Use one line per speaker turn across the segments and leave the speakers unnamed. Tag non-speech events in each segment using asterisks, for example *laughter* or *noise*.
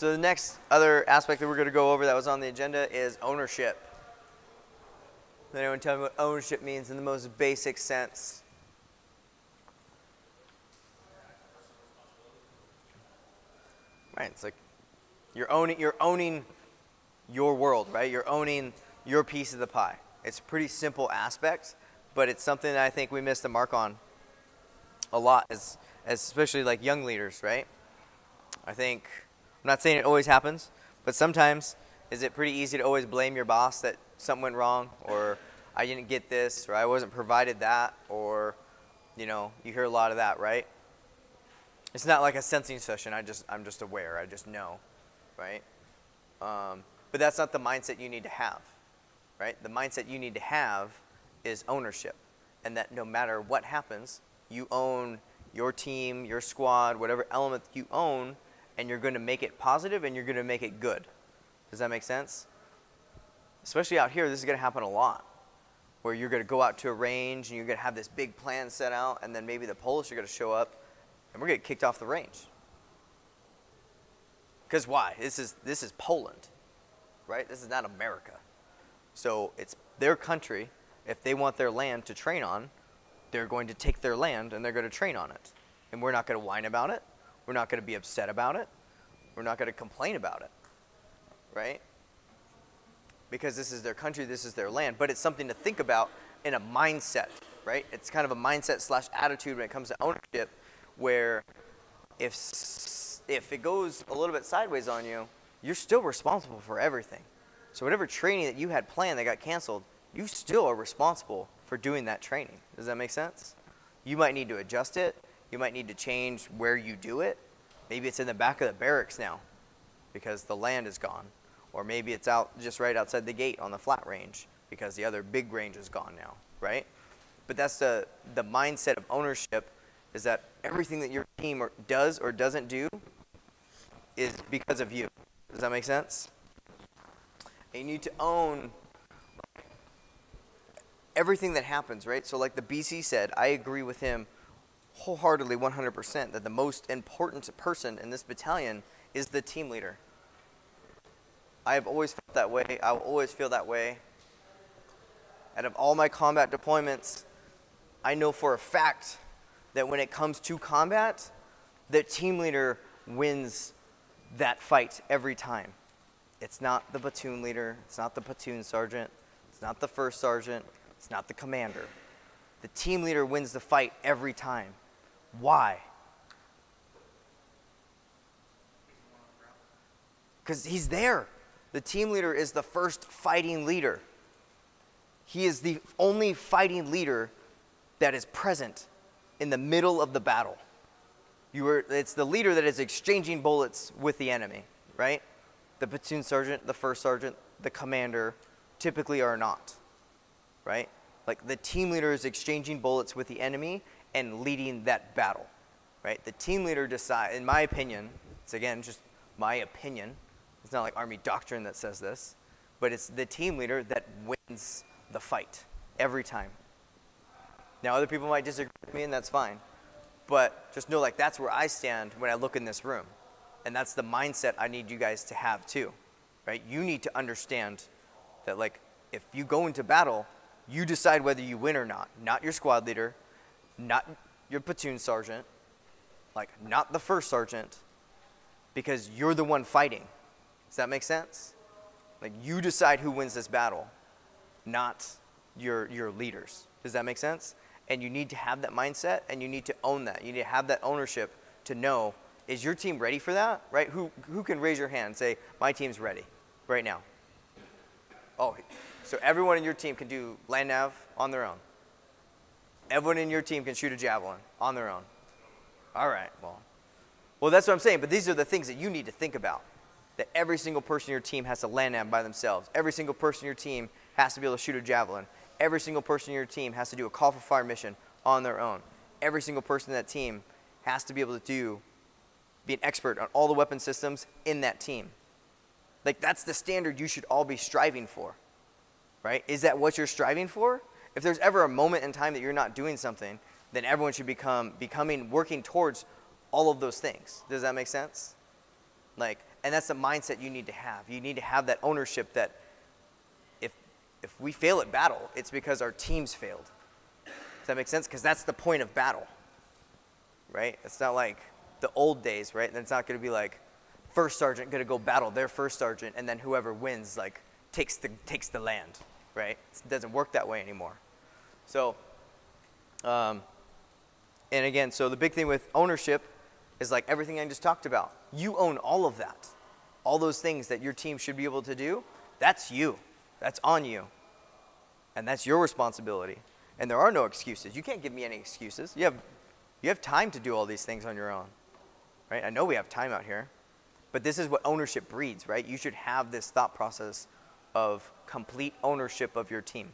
So the next other aspect that we're going to go over that was on the agenda is ownership. Does anyone tell me what ownership means in the most basic sense? Right, it's like you're owning you're owning your world, right? You're owning your piece of the pie. It's a pretty simple aspect, but it's something that I think we miss the mark on a lot, as, as especially like young leaders, right? I think I'm not saying it always happens, but sometimes is it pretty easy to always blame your boss that something went wrong, or I didn't get this, or I wasn't provided that, or you know, you hear a lot of that, right? It's not like a sensing session. I just I'm just aware. I just know, right? Um, but that's not the mindset you need to have, right? The mindset you need to have is ownership, and that no matter what happens, you own your team, your squad, whatever element you own, and you're going to make it positive and you're going to make it good. Does that make sense? Especially out here, this is going to happen a lot. Where you're going to go out to a range and you're going to have this big plan set out, and then maybe the Polish are going to show up and we're going to get kicked off the range. Because why? This is, this is Poland, right? This is not America. So it's their country. If they want their land to train on, they're going to take their land and they're going to train on it. And we're not going to whine about it. We're not going to be upset about it. We're not going to complain about it, right? Because this is their country, this is their land. But it's something to think about in a mindset, right? It's kind of a mindset slash attitude when it comes to ownership, where if if it goes a little bit sideways on you, you're still responsible for everything. So whatever training that you had planned that got canceled, you still are responsible for doing that training. Does that make sense? You might need to adjust it. You might need to change where you do it. Maybe it's in the back of the barracks now because the land is gone. Or maybe it's out just right outside the gate on the flat range because the other big range is gone now, right? But that's the, the mindset of ownership is that everything that your team or does or doesn't do is because of you. Does that make sense? And you need to own everything that happens, right? So, like the BC said, I agree with him wholeheartedly 100% that the most important person in this battalion is the team leader. I have always felt that way. I will always feel that way. Out of all my combat deployments, I know for a fact that when it comes to combat, the team leader wins that fight every time. It's not the platoon leader, it's not the platoon sergeant, it's not the first sergeant, it's not the commander. The team leader wins the fight every time. Why? Because he's there. The team leader is the first fighting leader. He is the only fighting leader that is present in the middle of the battle. You were, it's the leader that is exchanging bullets with the enemy, right? The platoon sergeant, the first sergeant, the commander typically are not, right? Like the team leader is exchanging bullets with the enemy and leading that battle, right? The team leader decide, in my opinion, it's again just my opinion. It's not like army doctrine that says this, but it's the team leader that wins the fight every time. Now other people might disagree with me and that's fine. But just know like that's where I stand when I look in this room. And that's the mindset I need you guys to have too. Right? You need to understand that like if you go into battle, you decide whether you win or not. Not your squad leader, not your platoon sergeant, like not the first sergeant, because you're the one fighting. Does that make sense? Like you decide who wins this battle, not your your leaders. Does that make sense? And you need to have that mindset and you need to own that. You need to have that ownership to know is your team ready for that? Right? Who who can raise your hand and say my team's ready right now? Oh, so everyone in your team can do land nav on their own. Everyone in your team can shoot a javelin on their own. All right, well. Well, that's what I'm saying, but these are the things that you need to think about. That every single person in your team has to land nav by themselves. Every single person in your team has to be able to shoot a javelin. Every single person in your team has to do a call for fire mission on their own. Every single person in that team has to be able to do be an expert on all the weapon systems in that team. Like that's the standard you should all be striving for. Right? Is that what you're striving for? If there's ever a moment in time that you're not doing something, then everyone should become becoming working towards all of those things. Does that make sense? Like And that's the mindset you need to have. You need to have that ownership that if, if we fail at battle, it's because our teams failed. Does that make sense? Because that's the point of battle, right? It's not like the old days, right? And it's not going to be like first sergeant going to go battle their first sergeant, and then whoever wins like takes the takes the land, right? It doesn't work that way anymore. So, um, and again, so the big thing with ownership is like everything I just talked about. You own all of that. All those things that your team should be able to do, that's you. That's on you. And that's your responsibility. And there are no excuses. You can't give me any excuses. You have, you have time to do all these things on your own. Right? I know we have time out here. But this is what ownership breeds, right? You should have this thought process of complete ownership of your team.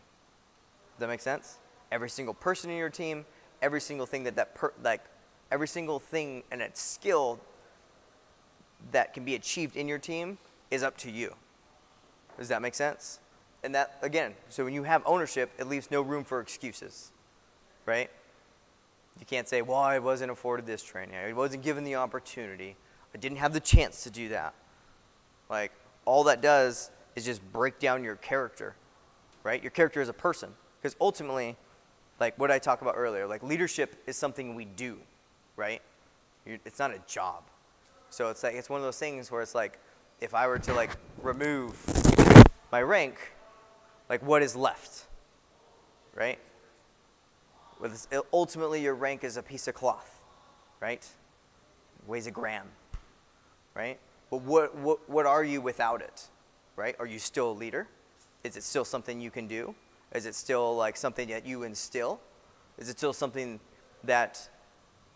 Does that make sense? Every single person in your team, every single thing that that per, like every single thing and its skill that can be achieved in your team is up to you. Does that make sense? And that again, so when you have ownership, it leaves no room for excuses. Right? You can't say, "Well, I wasn't afforded this training. I wasn't given the opportunity. I didn't have the chance to do that." Like all that does is just break down your character. Right? Your character as a person because ultimately like what I talked about earlier, like leadership is something we do, right? It's not a job. So it's like it's one of those things where it's like if I were to like remove my rank, like what is left, right? With uh, ultimately your rank is a piece of cloth, right? Weighs a gram, right? But what, what, what are you without it, right? Are you still a leader? Is it still something you can do? Is it still like something that you instill? Is it still something that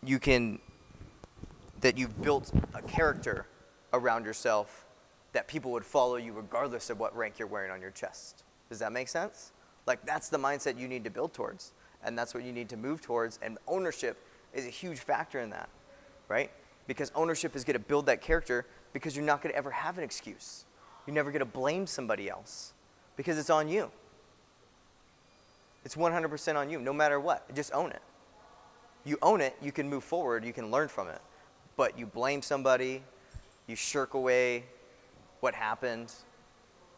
you can, that you've built a character around yourself that people would follow you regardless of what rank you're wearing on your chest? Does that make sense? Like that's the mindset you need to build towards. And that's what you need to move towards. And ownership is a huge factor in that, right? Because ownership is going to build that character because you're not going to ever have an excuse. You're never going to blame somebody else because it's on you. It's 100% on you, no matter what. Just own it. You own it, you can move forward, you can learn from it. But you blame somebody, you shirk away what happened,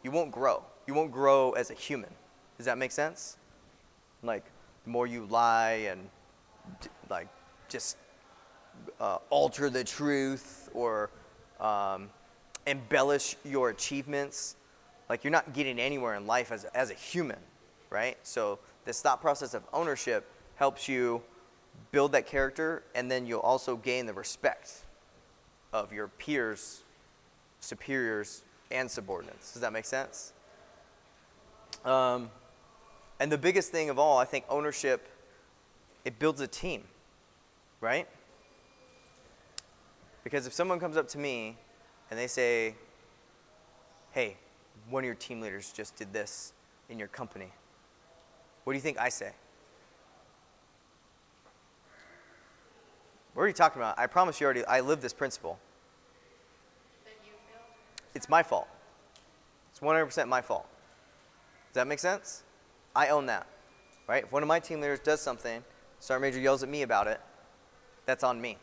you won't grow. You won't grow as a human. Does that make sense? Like, the more you lie and, like, just uh, alter the truth or um, embellish your achievements, like, you're not getting anywhere in life as, as a human, right? So, this thought process of ownership helps you build that character, and then you'll also gain the respect of your peers, superiors, and subordinates. Does that make sense? Um, and the biggest thing of all, I think ownership, it builds a team, right? Because if someone comes up to me and they say, hey, one of your team leaders just did this in your company, what do you think I say? What are you talking about? I promise you already, I live this principle. It's my fault. It's 100% my fault. Does that make sense? I own that, right? If one of my team leaders does something, Sergeant Major yells at me about it, that's on me,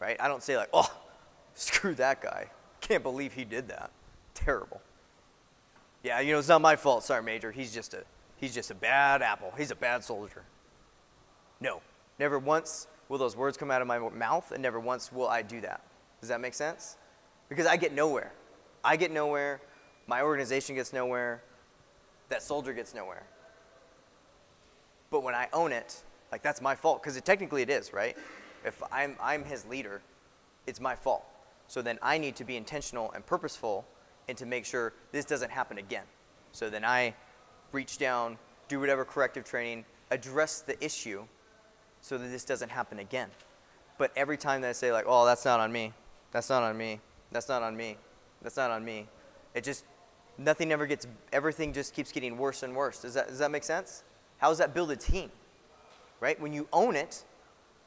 right? I don't say like, oh, *laughs* screw that guy. Can't believe he did that. Terrible. Yeah, you know, it's not my fault, Sergeant Major. He's just a he's just a bad apple. He's a bad soldier. No, never once will those words come out of my mouth, and never once will I do that. Does that make sense? Because I get nowhere. I get nowhere. My organization gets nowhere. That soldier gets nowhere. But when I own it, like that's my fault, because technically it is, right? If I'm, I'm his leader, it's my fault. So then I need to be intentional and purposeful and to make sure this doesn't happen again. So then I reach down, do whatever corrective training, address the issue so that this doesn't happen again. But every time that I say, like, oh, that's not on me, that's not on me, that's not on me, that's not on me, it just, nothing ever gets, everything just keeps getting worse and worse. Does that, does that make sense? How does that build a team? Right? When you own it,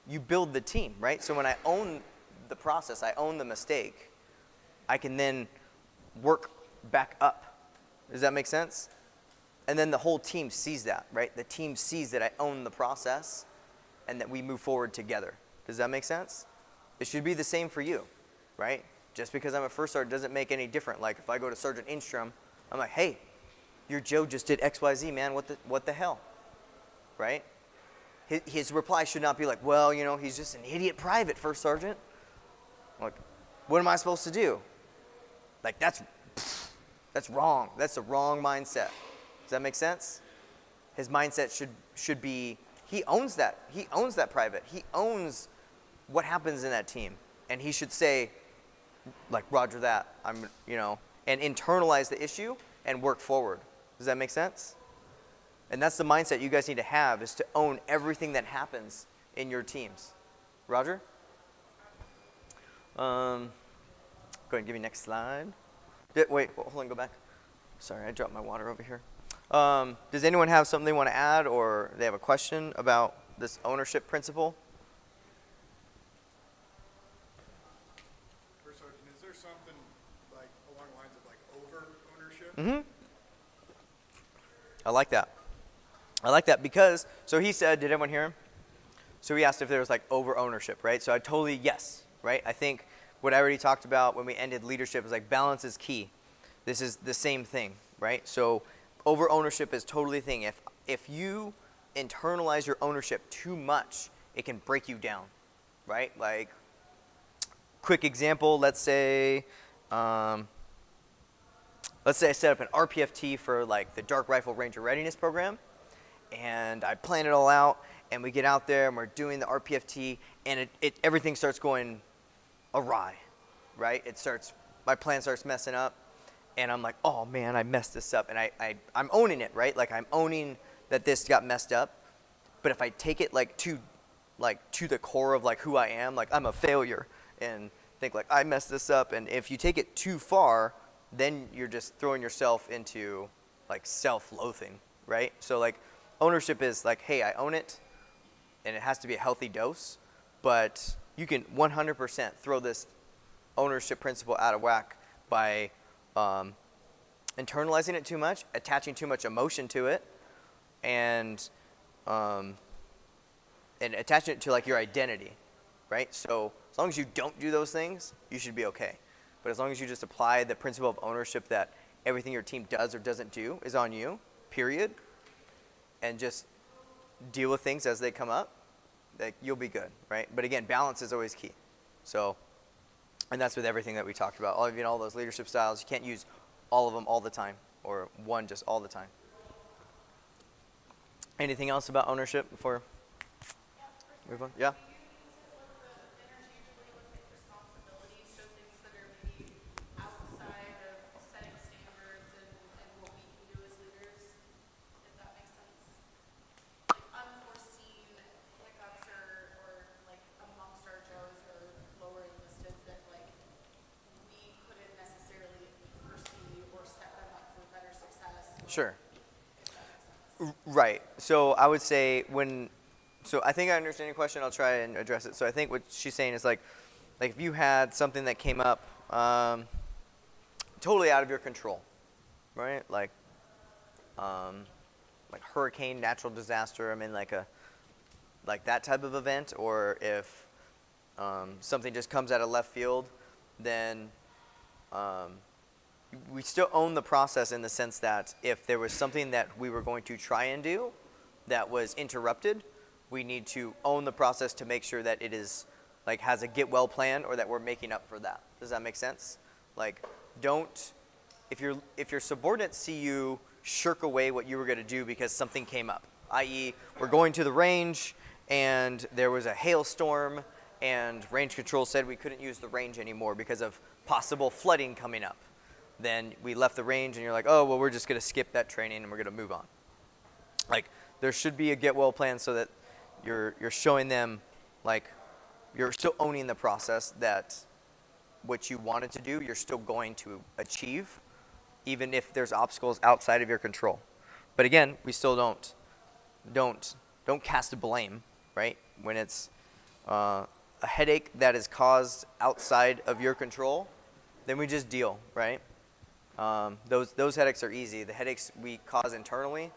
you build the team, right? So when I own the process, I own the mistake, I can then work back up. Does that make sense? And then the whole team sees that, right? The team sees that I own the process and that we move forward together. Does that make sense? It should be the same for you, right? just because I'm a first sergeant doesn't make any different. Like if I go to Sergeant Instrom, I'm like, hey, your Joe just did X, Y, Z, man. What the, what the hell? Right? His, his reply should not be like, well, you know, he's just an idiot private, first sergeant. Like, what am I supposed to do? Like, that's, that's wrong. That's the wrong mindset. Does that make sense? His mindset should, should be, he owns that. He owns that private. He owns what happens in that team. And he should say, like, roger that. I'm, you know, and internalize the issue and work forward. Does that make sense? And that's the mindset you guys need to have is to own everything that happens in your teams. Roger? Um, go ahead and give me next slide. Did, wait, hold on, go back. Sorry, I dropped my water over here. Um, does anyone have something they want to add or they have a question about this ownership principle?
Is there something like along the lines of like over ownership?
Mm-hmm. I like that. I like that because, so he said, did everyone hear him? So he asked if there was like over ownership, right? So I totally, yes, right? I think what I already talked about when we ended leadership is like balance is key. This is the same thing, right? So over ownership is totally thing. If, if you internalize your ownership too much, it can break you down, right? Like, quick example, let's say, um, let's say I set up an RPFT for like the Dark Rifle Ranger Readiness Program, and I plan it all out, and we get out there and we're doing the RPFT, and it, it everything starts going awry, right? It starts, my plan starts messing up, and I'm like, oh man, I messed this up, and I, I I'm owning it, right? Like I'm owning that this got messed up, but if I take it like to, like to the core of like who I am, like I'm a failure, and think like I messed this up, and if you take it too far, then you're just throwing yourself into like self-loathing, right? So like ownership is like, hey, I own it, and it has to be a healthy dose, but you can 100% throw this ownership principle out of whack by um, internalizing it too much, attaching too much emotion to it, and um, and attaching it to like your identity, right? So as long as you don't do those things, you should be okay. But as long as you just apply the principle of ownership that everything your team does or doesn't do is on you, period, and just deal with things as they come up, like you'll be good, right? But again, balance is always key. So, and that's with everything that we talked about. All you know, all those leadership styles, you can't use all of them all the time or one just all the time. Anything else about ownership before move on? Yeah.
interchangeably look at responsibilities, so things that are maybe outside of setting standards and, and what we can do as leaders, if that makes sense. Like unforeseen hiccups or, or like amongst our Joes or lower enlisted that like we couldn't necessarily foresee or set them up for better success.
Sure. Right. So I would say when, so I think I understand your question. I'll try and address it. So I think what she's saying is like, like if you had something that came up um, totally out of your control, right? Like, um, like hurricane, natural disaster. I mean, like a, like that type of event, or if um, something just comes out of left field, then um, we still own the process in the sense that if there was something that we were going to try and do that was interrupted, we need to own the process to make sure that it is like has a get well plan or that we're making up for that. Does that make sense? Like don't if your if your subordinates see you shirk away what you were going to do because something came up, i.e., we're going to the range and there was a hailstorm and range control said we couldn't use the range anymore because of possible flooding coming up then we left the range and you're like, oh, well, we're just going to skip that training and we're going to move on. Like, there should be a get well plan so that you're, you're showing them, like, you're still owning the process that what you wanted to do, you're still going to achieve, even if there's obstacles outside of your control. But again, we still don't, don't, don't cast a blame, right? When it's uh, a headache that is caused outside of your control, then we just deal, right? Um, those, those headaches are easy. The headaches we cause internally,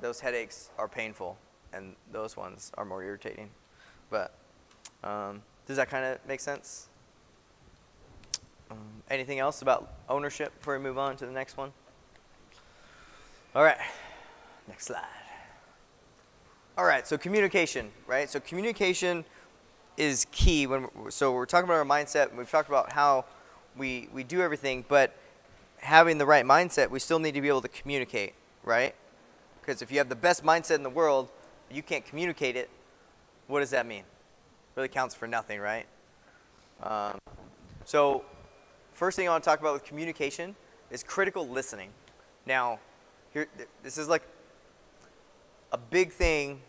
those headaches are painful, and those ones are more irritating. But um, does that kind of make sense? Um, anything else about ownership before we move on to the next one? All right, next slide. All right, so communication, right? So communication is key when so we're talking about our mindset. and We've talked about how we we do everything, but having the right mindset, we still need to be able to communicate, right? Because if you have the best mindset in the world, you can't communicate it. What does that mean? Really counts for nothing, right? Um, so, first thing I want to talk about with communication is critical listening. Now, here, this is like a big thing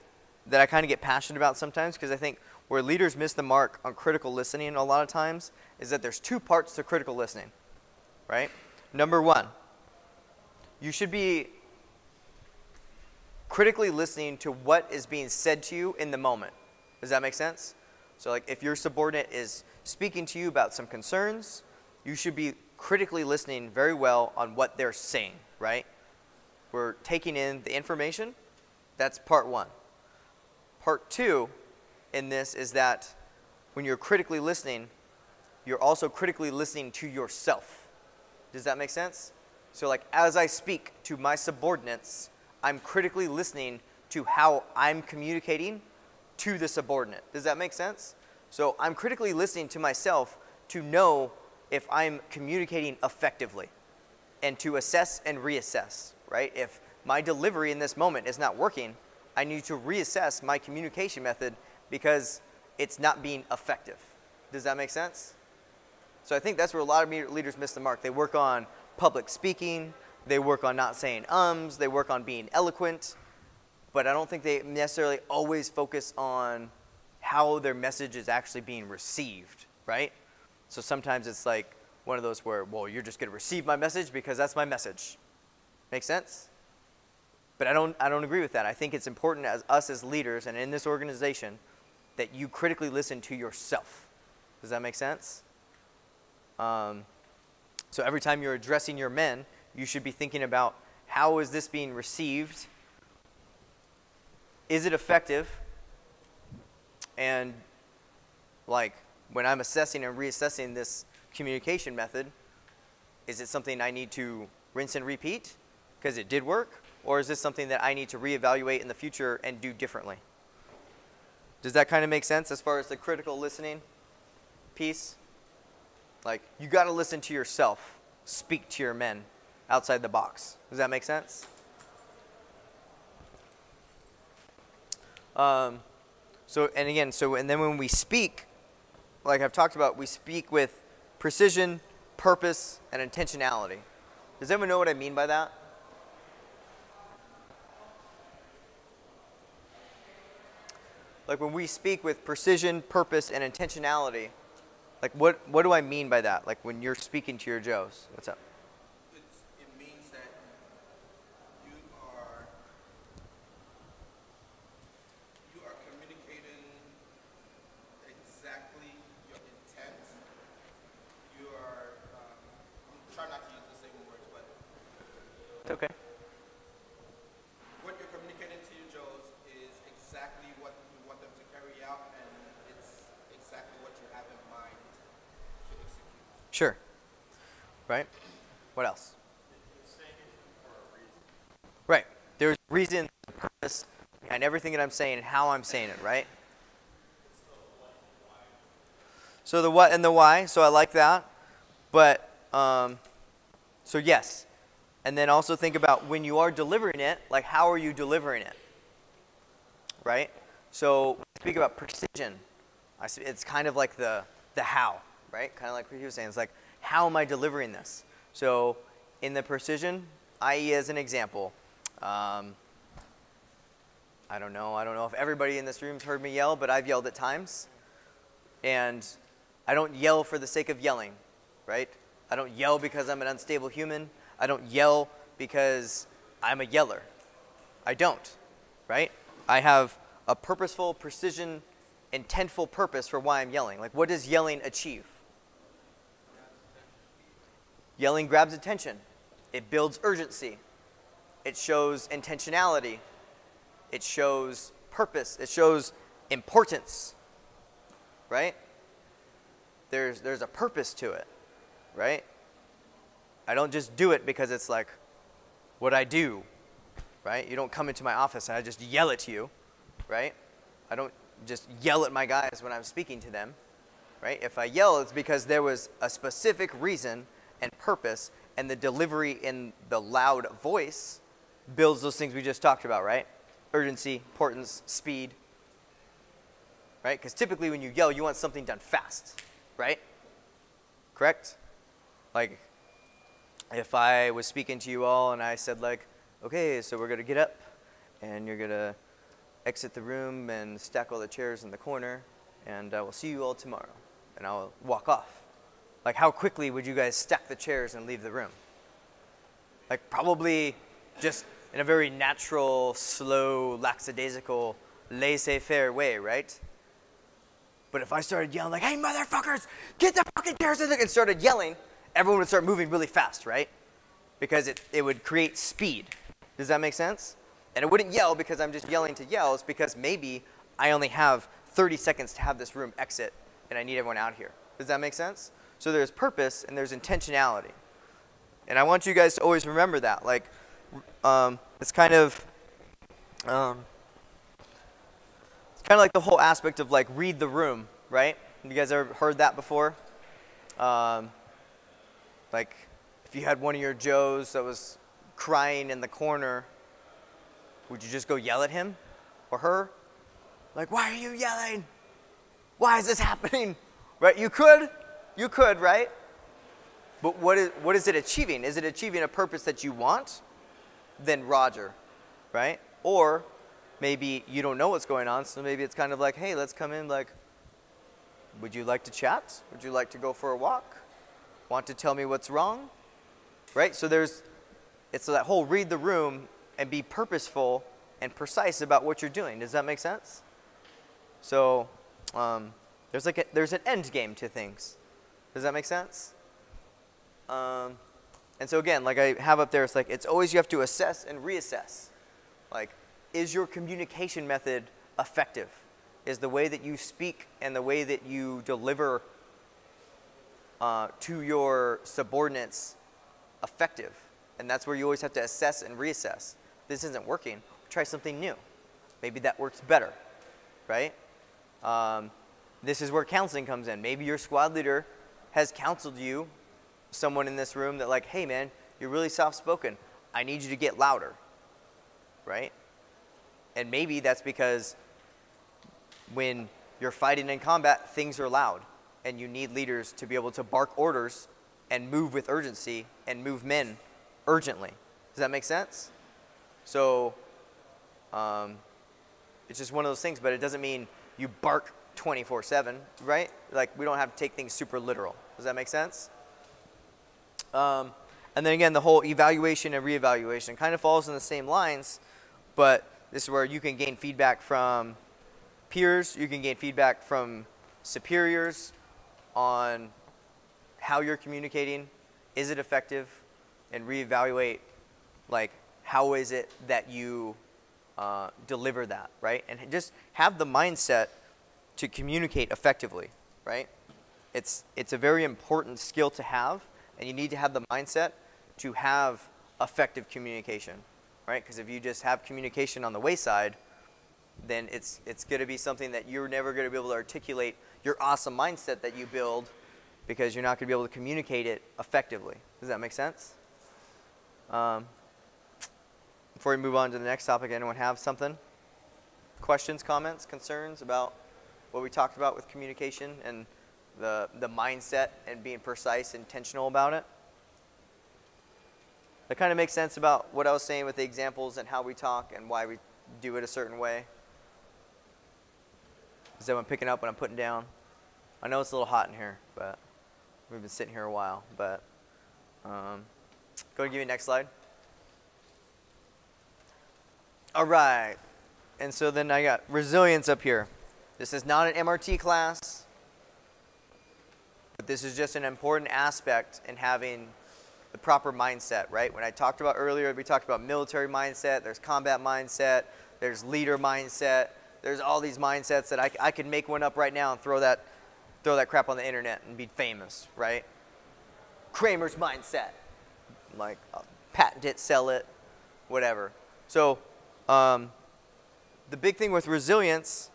that I kind of get passionate about sometimes because I think where leaders miss the mark on critical listening a lot of times is that there's two parts to critical listening, right? Number one, you should be critically listening to what is being said to you in the moment. Does that make sense? So, like, if your subordinate is speaking to you about some concerns, you should be critically listening very well on what they're saying, right? We're taking in the information. That's part one. Part two in this is that when you're critically listening, you're also critically listening to yourself. Does that make sense? So, like, as I speak to my subordinates, I'm critically listening to how I'm communicating to the subordinate. Does that make sense? So, I'm critically listening to myself to know if I'm communicating effectively and to assess and reassess, right? If my delivery in this moment is not working, I need to reassess my communication method because it's not being effective. Does that make sense? So I think that's where a lot of leaders miss the mark. They work on public speaking, they work on not saying ums, they work on being eloquent, but I don't think they necessarily always focus on how their message is actually being received, right? So sometimes it's like one of those where, well, you're just going to receive my message because that's my message. Make sense? But I don't, I don't agree with that. I think it's important as us as leaders and in this organization that you critically listen to yourself. Does that make sense? Um, so every time you're addressing your men, you should be thinking about how is this being received? Is it effective? And like when I'm assessing and reassessing this communication method, is it something I need to rinse and repeat because it did work? Or is this something that I need to reevaluate in the future and do differently? Does that kind of make sense as far as the critical listening piece? Like, you got to listen to yourself, speak to your men outside the box. Does that make sense? Um, so, and again, so, and then when we speak, like I've talked about, we speak with precision, purpose, and intentionality. Does anyone know what I mean by that? Like when we speak with precision, purpose, and intentionality, like what, what do I mean by that? Like when you're speaking to your Joes, what's up?
It's, it means that you are you are communicating exactly your intent. You are um, I'm trying not to use the same words, but
It's okay.
what you're communicating to your Joes is exactly what you want them to carry out, and it's exactly what you have in mind to execute.
Sure. Right? What else? Right. There's reason, purpose behind everything that I'm saying and how I'm saying it, right? So the what and the why. So I like that. But, um, so yes. And then also think about when you are delivering it, like how are you delivering it? Right? So speak about precision. It's kind of like the, the how, right? Kind of like what he was saying. It's like, how am I delivering this? So in the precision, i.e., as an example, um, I don't know. I don't know if everybody in this room's heard me yell, but I've yelled at times. And I don't yell for the sake of yelling, right? I don't yell because I'm an unstable human. I don't yell because I'm a yeller. I don't, right? I have a purposeful, precision, intentful purpose for why I'm yelling. Like, what does yelling achieve? Yelling grabs attention, it builds urgency, it shows intentionality, it shows purpose, it shows importance, right? There's, there's a purpose to it. right? I don't just do it because it's like what I do, right? You don't come into my office and I just yell at you, right? I don't just yell at my guys when I'm speaking to them, right? If I yell, it's because there was a specific reason and purpose, and the delivery in the loud voice builds those things we just talked about, right? Urgency, importance, speed, right? Because typically when you yell, you want something done fast, right? Correct? Like, if I was speaking to you all and I said, like, okay, so we're going to get up and you're going to exit the room and stack all the chairs in the corner, and uh, I will see you all tomorrow. And I'll walk off. Like, how quickly would you guys stack the chairs and leave the room? Like, probably just in a very natural, slow, lackadaisical, laissez faire way, right? But if I started yelling, like, hey, motherfuckers, get the fucking chairs in there, and started yelling, everyone would start moving really fast, right? Because it, it would create speed. Does that make sense? And I wouldn't yell because I'm just yelling to yell. It's because maybe I only have 30 seconds to have this room exit and I need everyone out here. Does that make sense? So there's purpose and there's intentionality. And I want you guys to always remember that. Like, um, it's kind of, um, it's kind of like the whole aspect of like read the room, right? You guys ever heard that before? Um, like, if you had one of your Joes that was crying in the corner would you just go yell at him or her? Like, why are you yelling? Why is this happening? *laughs* Right? You could. You could, right? But what is, what is it achieving? Is it achieving a purpose that you want? Then Roger, right? Or maybe you don't know what's going on, so maybe it's kind of like, hey, let's come in, like, would you like to chat? Would you like to go for a walk? Want to tell me what's wrong? Right? So there's, it's that whole read the room and be purposeful and precise about what you're doing. Does that make sense? So um, there's like a, there's an end game to things. Does that make sense? Um, and so again, like I have up there, it's like it's always you have to assess and reassess. Like, is your communication method effective? Is the way that you speak and the way that you deliver uh, to your subordinates effective? And that's where you always have to assess and reassess this isn't working, try something new. Maybe that works better, right? Um, this is where counseling comes in. Maybe your squad leader has counseled you, someone in this room that like, hey man, you're really soft-spoken. I need you to get louder, right? And maybe that's because when you're fighting in combat, things are loud and you need leaders to be able to bark orders and move with urgency and move men urgently. Does that make sense? So um, it's just one of those things, but it doesn't mean you bark 24 7, right? Like, we don't have to take things super literal. Does that make sense? Um, and then again, the whole evaluation and reevaluation kind of falls in the same lines, but this is where you can gain feedback from peers, you can gain feedback from superiors on how you're communicating, is it effective, and reevaluate like how is it that you uh, deliver that, right? And just have the mindset to communicate effectively, right? It's, it's a very important skill to have, and you need to have the mindset to have effective communication, right? Because if you just have communication on the wayside, then it's, it's going to be something that you're never going to be able to articulate your awesome mindset that you build because you're not going to be able to communicate it effectively. Does that make sense? Um, before we move on to the next topic, anyone have something? Questions, comments, concerns about what we talked about with communication and the, the mindset and being precise, and intentional about it? That kind of makes sense about what I was saying with the examples and how we talk and why we do it a certain way. Is everyone picking up what I'm putting down? I know it's a little hot in here, but we've been sitting here a while. But um, go and give the next slide. All right. And so then I got resilience up here. This is not an MRT class, but this is just an important aspect in having the proper mindset, right? When I talked about earlier, we talked about military mindset, there's combat mindset, there's leader mindset, there's all these mindsets that I, I could make one up right now and throw that, throw that crap on the internet and be famous, right? Cramer's mindset. Like, uh, patent it, sell it, whatever. So, um, the big thing with resilience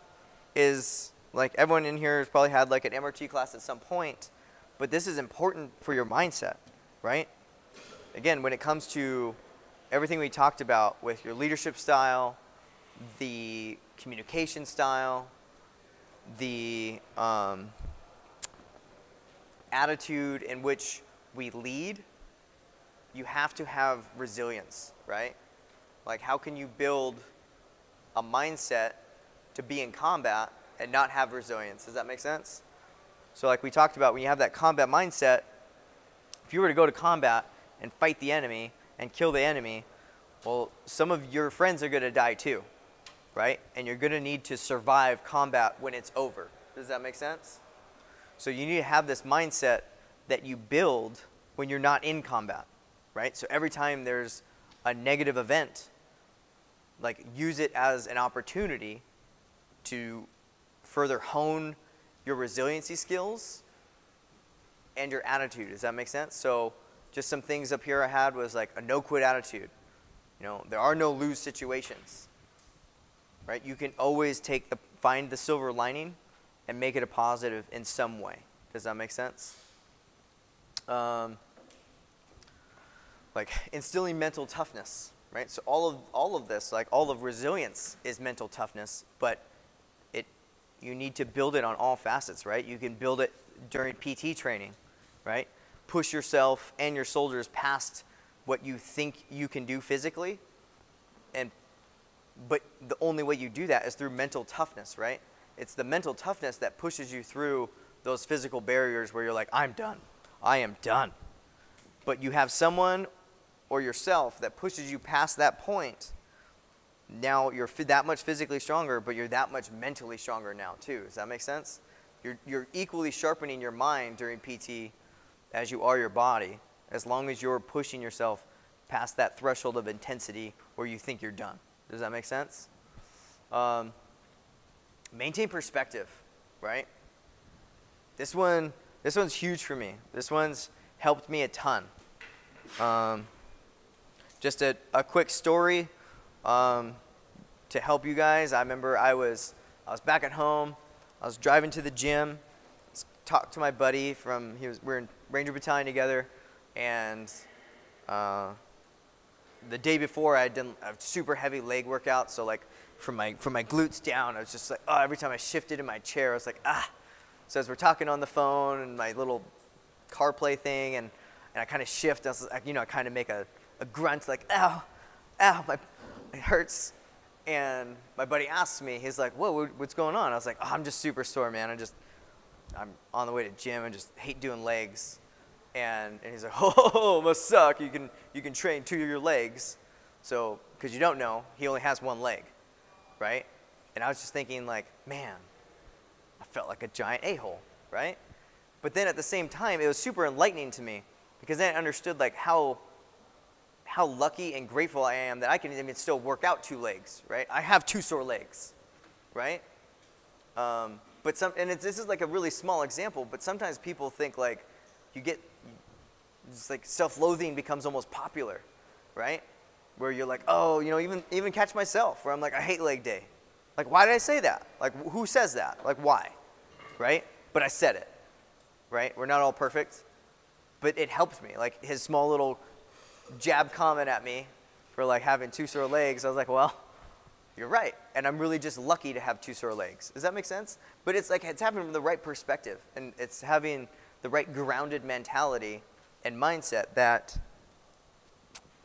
is like everyone in here has probably had like an MRT class at some point, but this is important for your mindset, right? Again, when it comes to everything we talked about with your leadership style, the communication style, the um, attitude in which we lead, you have to have resilience, right? Like, how can you build a mindset to be in combat and not have resilience? Does that make sense? So, like we talked about, when you have that combat mindset, if you were to go to combat and fight the enemy and kill the enemy, well, some of your friends are going to die too, right? And you're going to need to survive combat when it's over. Does that make sense? So you need to have this mindset that you build when you're not in combat, right? So every time there's a negative event, like use it as an opportunity to further hone your resiliency skills and your attitude. Does that make sense? So just some things up here I had was like a no quit attitude. You know, there are no lose situations. Right? You can always take the find the silver lining and make it a positive in some way. Does that make sense? Um, like instilling mental toughness, right? So all of all of this, like all of resilience, is mental toughness, but you need to build it on all facets, right? You can build it during PT training, right? Push yourself and your soldiers past what you think you can do physically, and but the only way you do that is through mental toughness, right? It's the mental toughness that pushes you through those physical barriers where you're like, I'm done. I am done. But you have someone or yourself that pushes you past that point. Now you're that much physically stronger, but you're that much mentally stronger now, too. Does that make sense? You're, you're equally sharpening your mind during PT as you are your body, as long as you're pushing yourself past that threshold of intensity where you think you're done. Does that make sense? Um, maintain perspective, right? This one, this one's huge for me. This one's helped me a ton. Um, just a, a quick story um, to help you guys. I remember I was I was back at home. I was driving to the gym. Talked to my buddy from he was we are in Ranger Battalion together, and uh, the day before I had done a super heavy leg workout. So like from my from my glutes down, I was just like oh every time I shifted in my chair, I was like ah. So as we're talking on the phone and my little CarPlay thing, and and I kind of shift, I was, you know I kind of make a a grunt like, ow, ow, my, it hurts. And my buddy asks me, he's like, whoa, what's going on? I was like, oh, I'm just super sore, man. I just, I'm on the way to gym and just hate doing legs. And, and he's like, *laughs* oh, must suck. You can, you can train two of your legs. So, because you don't know, he only has one leg, right? And I was just thinking like, man, I felt like a giant a-hole, right? But then at the same time, it was super enlightening to me because then I understood like how how lucky and grateful I am that I can even still work out two legs, right? I have two sore legs, right? Um, but some, and this is like a really small example, but sometimes people think like you get, it's like self-loathing becomes almost popular, right? Where you're like, oh, you know, even even catch myself, where I'm like, I hate leg day. Like, why did I say that? Like, who says that? Like, why? Right? But I said it, right? We're not all perfect, but it helped me. Like his small little jab comment at me for like having two sore legs. I was like, well, you're right. And I'm really just lucky to have two sore legs. Does that make sense? But it's like it's having the right perspective and it's having the right grounded mentality and mindset that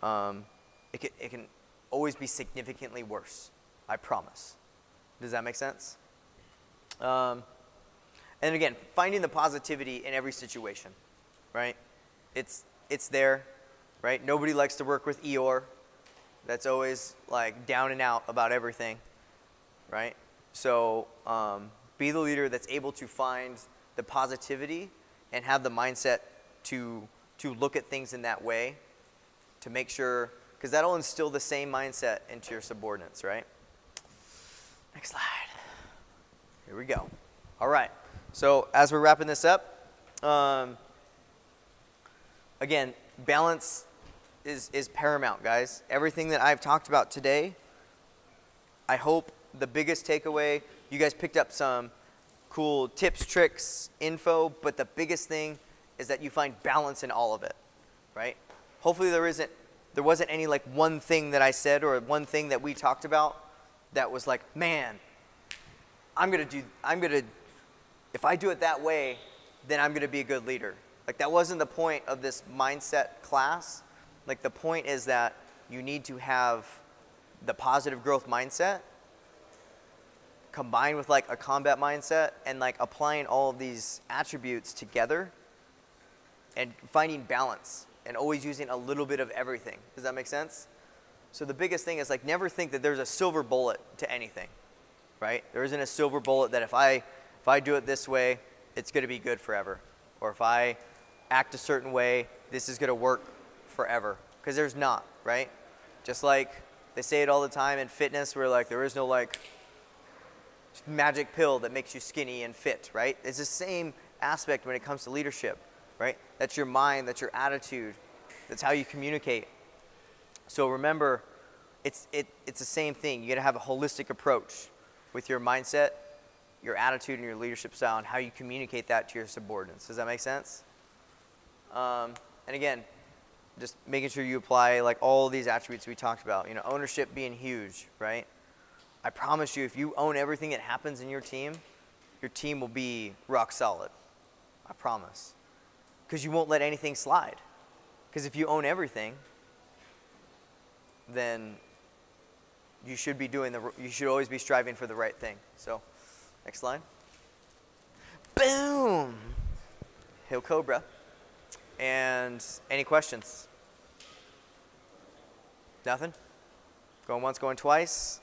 um, it, can, it can always be significantly worse. I promise. Does that make sense? Um, and again, finding the positivity in every situation, right? It's, it's there right? Nobody likes to work with Eeyore. That's always like down and out about everything, right? So um, be the leader that's able to find the positivity and have the mindset to to look at things in that way, to make sure because that'll instill the same mindset into your subordinates, right? Next slide. Here we go. All right. So as we're wrapping this up. Um, again, balance is, is paramount, guys. Everything that I've talked about today, I hope the biggest takeaway, you guys picked up some cool tips, tricks, info, but the biggest thing is that you find balance in all of it, right? Hopefully there isn't there wasn't any like one thing that I said or one thing that we talked about that was like, man, I'm to do I'm to if I do it that way, then I'm to be a good leader. Like that wasn't the point of this mindset class. Like the point is that you need to have the positive growth mindset combined with like a combat mindset and like applying all of these attributes together and finding balance and always using a little bit of everything. Does that make sense? So the biggest thing is like never think that there's a silver bullet to anything. Right? There isn't a silver bullet that if I if I do it this way, it's going to be good forever. Or if I act a certain way, this is going to work forever because there's not, right? Just like they say it all the time in fitness where like there is no like magic pill that makes you skinny and fit, right? It's the same aspect when it comes to leadership, right? That's your mind, that's your attitude, that's how you communicate. So remember, it's, it, it's the same thing. You gotta have a holistic approach with your mindset, your attitude, and your leadership style, and how you communicate that to your subordinates. Does that make sense? Um, and again, just making sure you apply like all these attributes we talked about. You know, ownership being huge, right? I promise you, if you own everything that happens in your team, your team will be rock solid. I promise. Because you won't let anything slide. Because if you own everything, then you should be doing the, you should always be striving for the right thing. So, next slide. Boom! Hill Cobra. And any questions? Nothing? Going once, going twice?